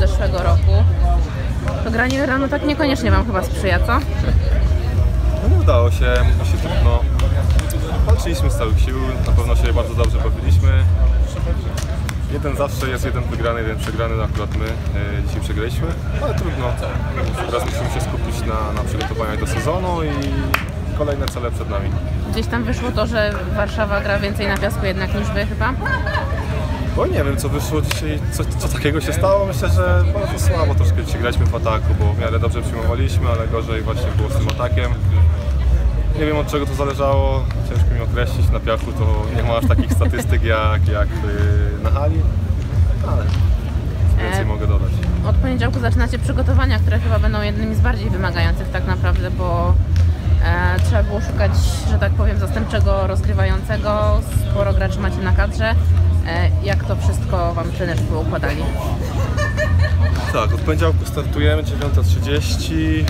zeszłego roku. To granie rano tak niekoniecznie Wam chyba sprzyja, co? No nie udało się, mówi się trudno. Walczyliśmy z całych sił, na pewno się bardzo dobrze bawiliśmy. Jeden zawsze jest jeden wygrany, jeden przegrany, no akurat my e, dzisiaj przegraliśmy, ale trudno. Teraz musimy się skupić na, na przygotowaniach do sezonu i kolejne cele przed nami. Gdzieś tam wyszło to, że Warszawa gra więcej na piasku jednak niż Wy chyba. Bo nie wiem co wyszło dzisiaj, co, co takiego się stało. Myślę, że bardzo słabo troszkę dzisiaj graliśmy w ataku, bo w miarę dobrze przyjmowaliśmy, ale gorzej właśnie było z tym atakiem. Nie wiem od czego to zależało, ciężko mi określić. Na piachu to nie ma aż takich statystyk jak, jak na hali, ale więcej E, mogę dodać. Od poniedziałku zaczynacie przygotowania, które chyba będą jednymi z bardziej wymagających tak naprawdę, bo e, trzeba było szukać, że tak powiem, zastępczego rozgrywającego. Sporo graczy macie na kadrze. E, jak to wszystko Wam trenerzy poukładali? Tak, od poniedziałku startujemy 9.30.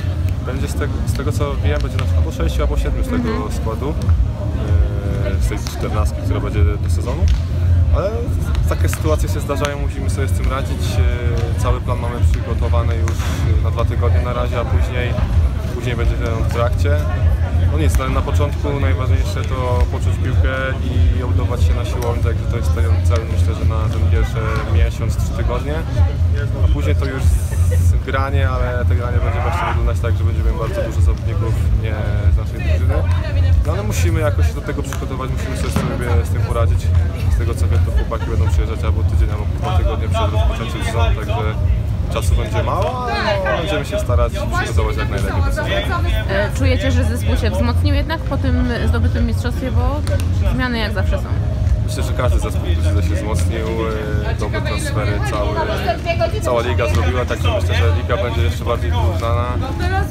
Będzie z tego, z tego co wiem, będzie nas albo 6 albo 7 z tego składu. e, Z tej 14, która będzie do sezonu. Ale takie sytuacje się zdarzają, musimy sobie z tym radzić. E, Cały plan mamy przygotowany już na dwa tygodnie na razie, a później, później będzie w trakcie. No nic, ale na początku najważniejsze to poczuć piłkę i budować się na siłowni, także to jest ten cel myślę, że na ten pierwszy miesiąc, trzy tygodnie. A później to już granie, ale te granie będzie właśnie wyglądać tak, że będziemy bardzo dużo zawodników nie z naszej drużyny. No ale musimy jakoś się do tego przygotować, musimy sobie z tym poradzić. Z tego co wiem, to chłopaki będą przyjeżdżać albo tydzień, albo dwa tygodnie przed rozpoczęciem sezonu, także czasu będzie mało, ale no, będziemy się starać przygotować jak najlepiej do sezonu. E, czujecie, że zespół się wzmocnił jednak po tym zdobytym mistrzostwie, bo zmiany jak zawsze są. Myślę, że każdy zespół który się wzmocnił, dobre transfery, cały, cała liga zrobiła, także myślę, że liga będzie jeszcze bardziej wyrównana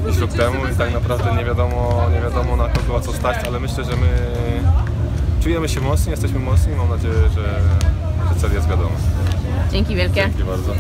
niż rok temu i tak naprawdę nie wiadomo, nie wiadomo na kogo co stać, ale myślę, że my czujemy się mocni, jesteśmy mocni i mam nadzieję, że, że cel jest wiadomy. Dzięki wielkie. Dzięki bardzo.